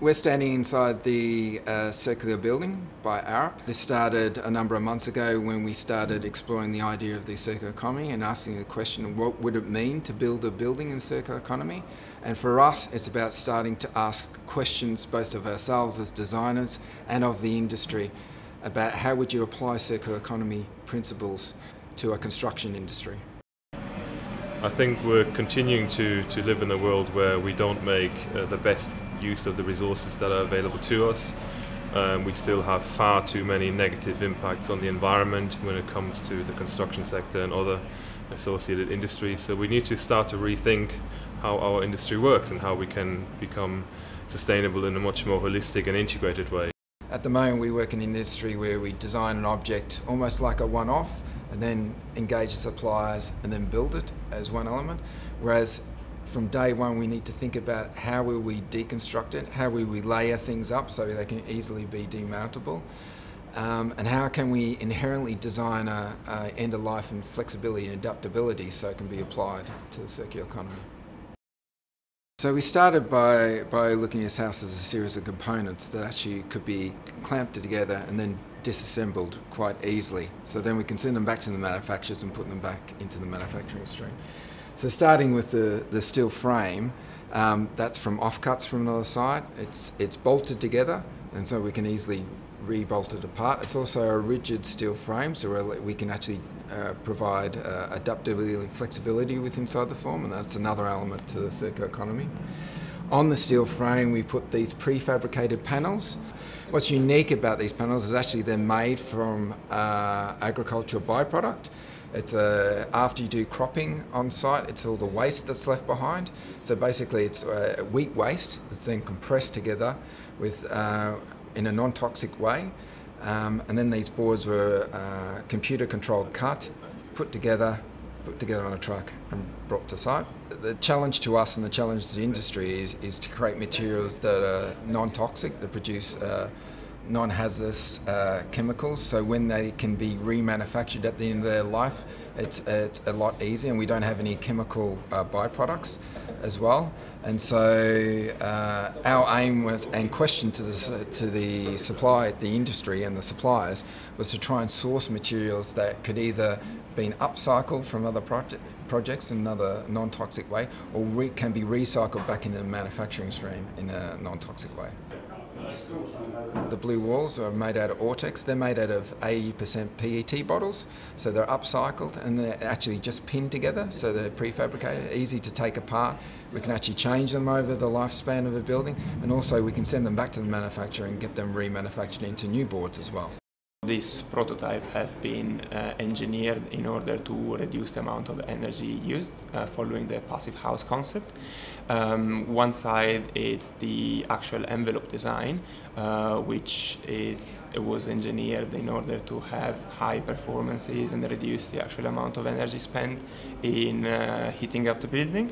We're standing inside the uh, circular building by Arup. This started a number of months ago when we started exploring the idea of the circular economy and asking the question what would it mean to build a building in circular economy? And for us, it's about starting to ask questions both of ourselves as designers and of the industry about how would you apply circular economy principles to a construction industry. I think we're continuing to, to live in a world where we don't make uh, the best use of the resources that are available to us. Um, we still have far too many negative impacts on the environment when it comes to the construction sector and other associated industries. So we need to start to rethink how our industry works and how we can become sustainable in a much more holistic and integrated way. At the moment, we work in an industry where we design an object almost like a one off and then engage the suppliers and then build it as one element. Whereas from day one, we need to think about how will we deconstruct it, how will we layer things up so they can easily be demountable, um, and how can we inherently design a, a end of life and flexibility and adaptability so it can be applied to the circular economy. So we started by, by looking at this house as a series of components that actually could be clamped together and then disassembled quite easily. So then we can send them back to the manufacturers and put them back into the manufacturing stream. So starting with the, the steel frame, um, that's from offcuts from another site. It's, it's bolted together and so we can easily re-bolt it apart. It's also a rigid steel frame so we can actually uh, provide uh, adaptability and flexibility with inside the form and that's another element to the circular economy. On the steel frame we put these prefabricated panels. What's unique about these panels is actually they're made from uh, agricultural byproduct. It's a, after you do cropping on site, it's all the waste that's left behind. So basically, it's a wheat waste that's then compressed together with uh, in a non-toxic way. Um, and then these boards were uh, computer-controlled cut, put together, put together on a truck and brought to site. The challenge to us and the challenge to the industry is, is to create materials that are non-toxic, that produce uh, non-hazardous uh, chemicals. So when they can be remanufactured at the end of their life, it's, it's a lot easier, and we don't have any chemical uh, byproducts as well. And so uh, our aim was, and question to the, to the supply, the industry and the suppliers, was to try and source materials that could either been upcycled from other project, projects in another non-toxic way, or re, can be recycled back into the manufacturing stream in a non-toxic way. The blue walls are made out of Autex. They're made out of 80% PET bottles, so they're upcycled and they're actually just pinned together, so they're prefabricated, easy to take apart. We can actually change them over the lifespan of a building, and also we can send them back to the manufacturer and get them remanufactured into new boards as well. This prototype have been uh, engineered in order to reduce the amount of energy used uh, following the passive house concept. Um, one side is the actual envelope design, uh, which it was engineered in order to have high performances and reduce the actual amount of energy spent in uh, heating up the building.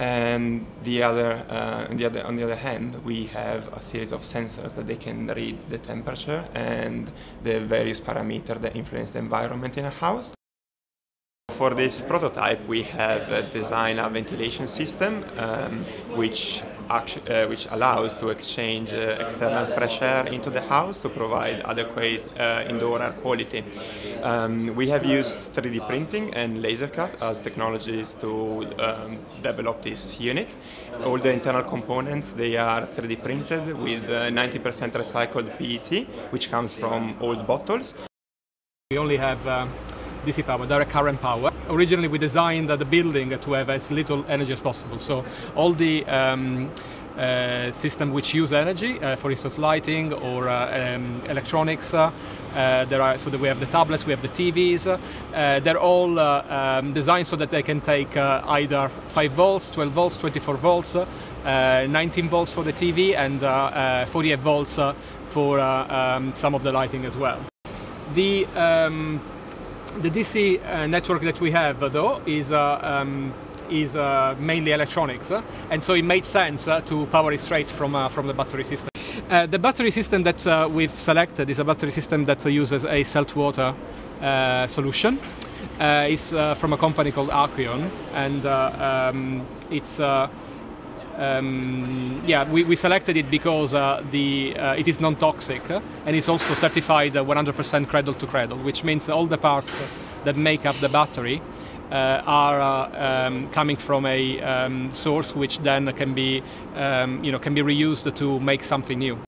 And the other, uh, the other, on the other hand, we have a series of sensors that they can read the temperature and the various parameters that influence the environment in a house. For this prototype, we have designed a ventilation system um, which, uh, which allows to exchange uh, external fresh air into the house to provide adequate uh, indoor air quality. Um, we have used 3D printing and laser cut as technologies to um, develop this unit. All the internal components they are 3D printed with 90% uh, recycled PET, which comes from old bottles. We only have uh, DC power, direct current power. Originally we designed the building to have as little energy as possible. So all the um, uh, system which use energy, uh, for instance lighting or uh, um, electronics. Uh, there are so that we have the tablets, we have the TVs. Uh, they're all uh, um, designed so that they can take either 5 volts, 12 volts, 24 volts, 19 volts for the TV, and 48 volts for um, some of the lighting as well. The um, the DC uh, network that we have, though, is uh, um, is uh, mainly electronics, and so it made sense to power it straight from from the battery system. the battery system that we've selected is a battery system that uses a salt water solution. uh, uh, from a company called Aquion, and uh, um, it's. Uh, um, yeah, we, we, selected it because uh, the uh, it is non-toxic uh, and it's also certified 100% cradle to cradle, which means all the parts that make up the battery uh, are uh, um, coming from a um, source which then can be um, you know can be reused to make something new.